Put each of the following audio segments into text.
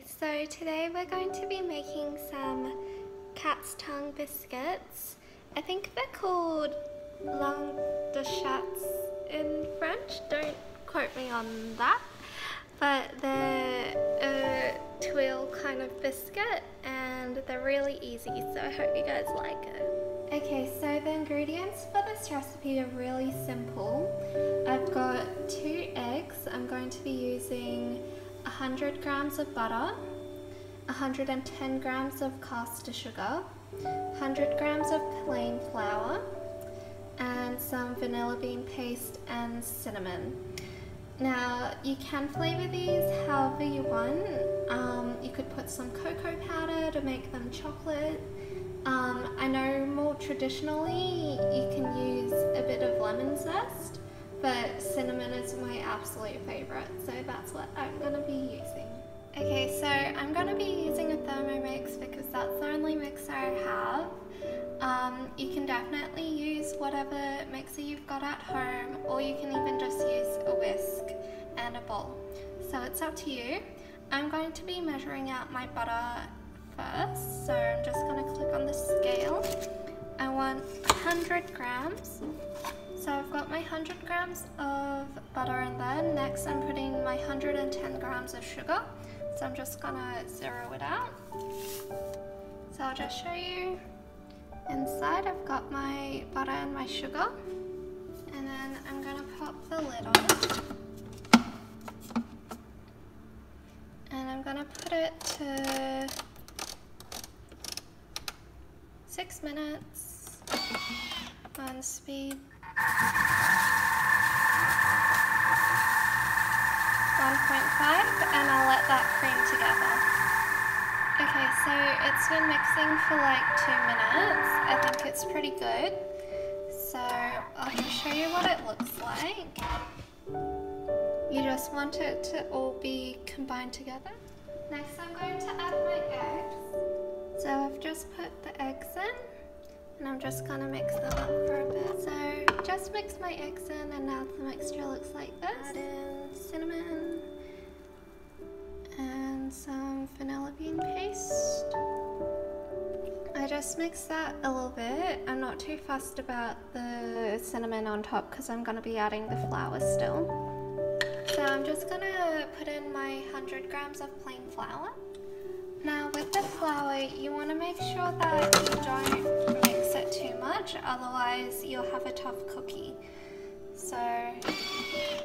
So today we're going to be making some cat's tongue biscuits. I think they're called langue de chats in French. Don't quote me on that. But they're a tuile kind of biscuit and they're really easy, so I hope you guys like it. Okay, so the ingredients for this recipe are really simple. 100 grams of butter, 110 grams of caster sugar, 100 grams of plain flour, and some vanilla bean paste and cinnamon. Now, you can flavour these however you want. Um, you could put some cocoa powder to make them chocolate. Um, I know more traditionally you can use a bit of lemon zest but cinnamon is my absolute favourite, so that's what I'm to be using. Okay, so I'm to be using a Thermomix because that's the only mixer I have. Um, you can definitely use whatever mixer you've got at home, or you can even just use a whisk and a bowl. So it's up to you. I'm going to be measuring out my butter first, so I'm just to click on the scale. I want 100 grams so I've got my 100 grams of butter in there. Next I'm putting my 110 grams of sugar. So I'm just gonna zero it out. So I'll just show you. Inside I've got my butter and my sugar. And then I'm gonna pop the lid on. And I'm gonna put it to six minutes on speed 1.5 and I'll let that cream together. Okay, so it's been mixing for like two minutes. I think it's pretty good. So I'll just show you what it looks like. You just want it to all be combined together. Next I'm going to add my eggs. So I've just put the and I'm just gonna mix them up for a bit. So just mix my eggs in and now the mixture looks like this. Add in cinnamon and some vanilla bean paste. I just mix that a little bit. I'm not too fussed about the cinnamon on top because I'm going to be adding the flour still. So I'm just going to put in my 100 grams of plain flour. Now with the flour, you want to make sure that you don't mix it too much, otherwise you'll have a tough cookie. So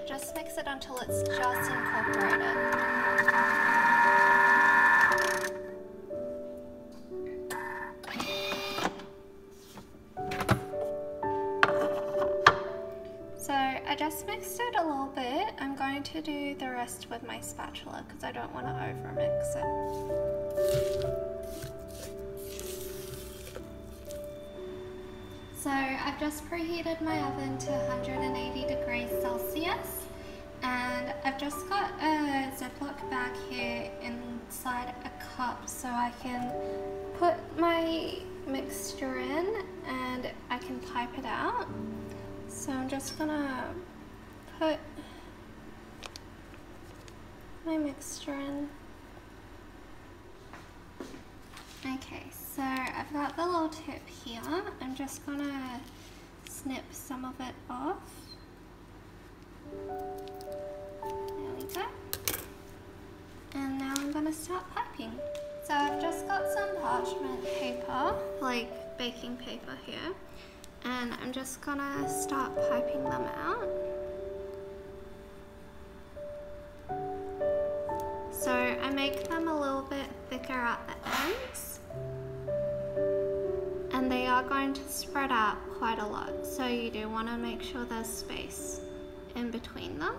just mix it until it's just incorporated. Just mixed it a little bit. I'm going to do the rest with my spatula because I don't want to over mix it. So I've just preheated my oven to 180 degrees Celsius and I've just got a Ziploc bag here inside a cup so I can put my mixture in and I can pipe it out. So I'm just gonna put my mixture in. Okay, so I've got the little tip here. I'm just gonna snip some of it off. There we go. And now I'm gonna start piping. So I've just got some parchment paper, like baking paper here. And I'm just gonna start piping them out. So I make them a little bit thicker at the ends and they are going to spread out quite a lot so you do want to make sure there's space in between them.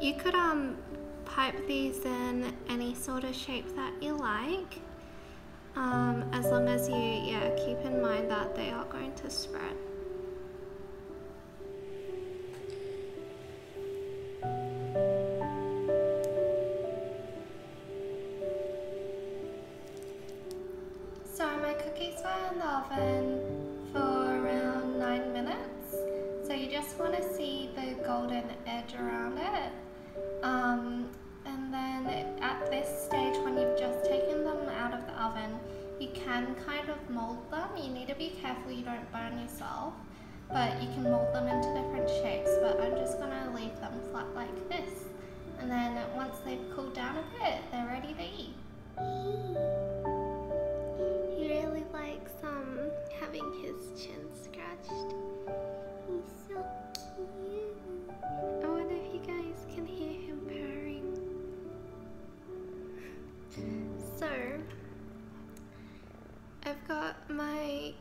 You could um, pipe these in any sort of shape that you like um, as long as you yeah keep in mind that they are going to spread. in the oven for around 9 minutes. So just want to see the golden them. You need to be careful you don't burn yourself, but you can mold them into different shapes,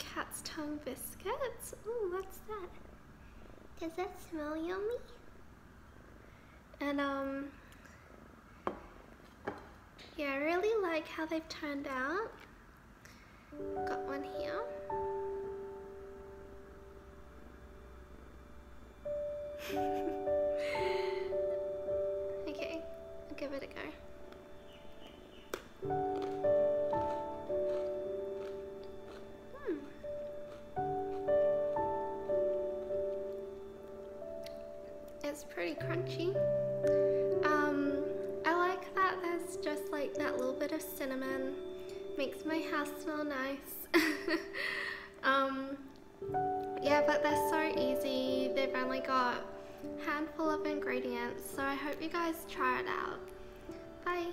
cat's tongue biscuits. Ooh, what's that? Does that smell yummy? And um, yeah, I really like how they've turned out. Got one here. Makes my house smell nice. um, yeah, but they're so easy. They've only got a handful of ingredients, so I hope you guys try it out. Bye.